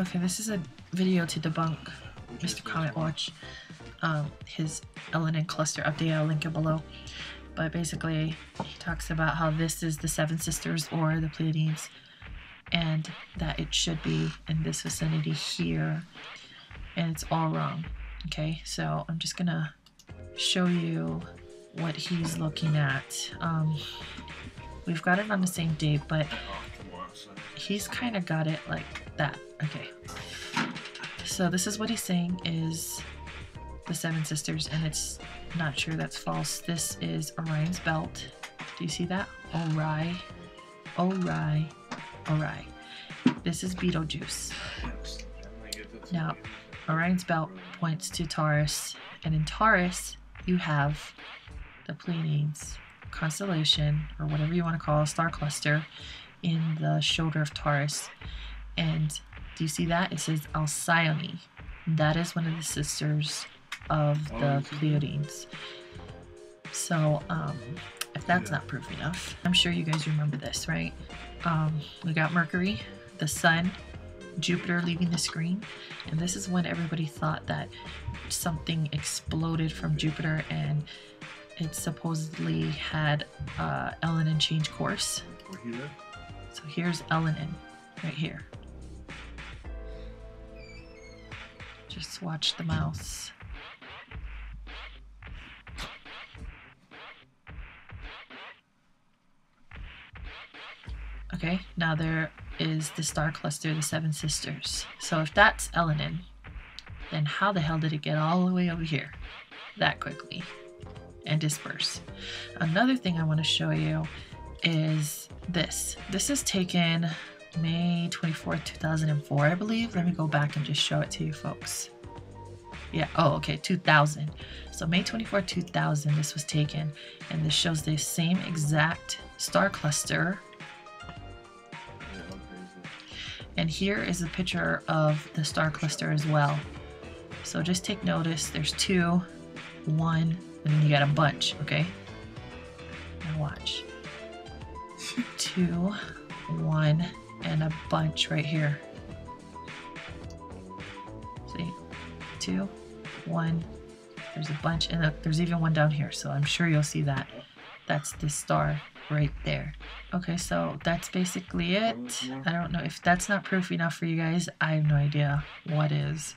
Okay, this is a video to debunk Mr. Comet Watch, um, his Elenin cluster update. I'll link it below. But basically, he talks about how this is the Seven Sisters or the Pleiades, and that it should be in this vicinity here, and it's all wrong. Okay, so I'm just gonna show you what he's looking at. Um, we've got it on the same date, but he's kind of got it like that. Okay. So this is what he's saying is the Seven Sisters, and it's not true. That's false. This is Orion's belt. Do you see that? Ori, Ori, Ori. This is Betelgeuse. Now, Orion's belt points to Taurus, and in Taurus, you have the Pleiades constellation, or whatever you want to call a star cluster, in the shoulder of Taurus. And do you see that? It says Alcyone. That is one of the sisters of the Pleiades. So, um, if that's not proof enough, I'm sure you guys remember this, right? Um, we got Mercury, the Sun, Jupiter leaving the screen, and this is when everybody thought that something exploded from Jupiter and it supposedly had uh, Elenin change course. So here's Elenin right here. Just watch the mouse. Okay, now there is the star cluster, the Seven Sisters. So if that's Elenin, then how the hell did it get all the way over here that quickly and disperse? Another thing I want to show you is this. This is taken May 24th, 2004, I believe. Let me go back and just show it to you folks. Yeah, oh, okay, 2000. So May 24, 2000, this was taken, and this shows the same exact star cluster. And here is a picture of the star cluster as well. So just take notice, there's two, one, and then you got a bunch, okay? Now watch. Two, one, and a bunch right here. See? Two, one, there's a bunch, and there's even one down here, so I'm sure you'll see that. That's the star right there. Okay, so that's basically it. I don't know if that's not proof enough for you guys. I have no idea what is.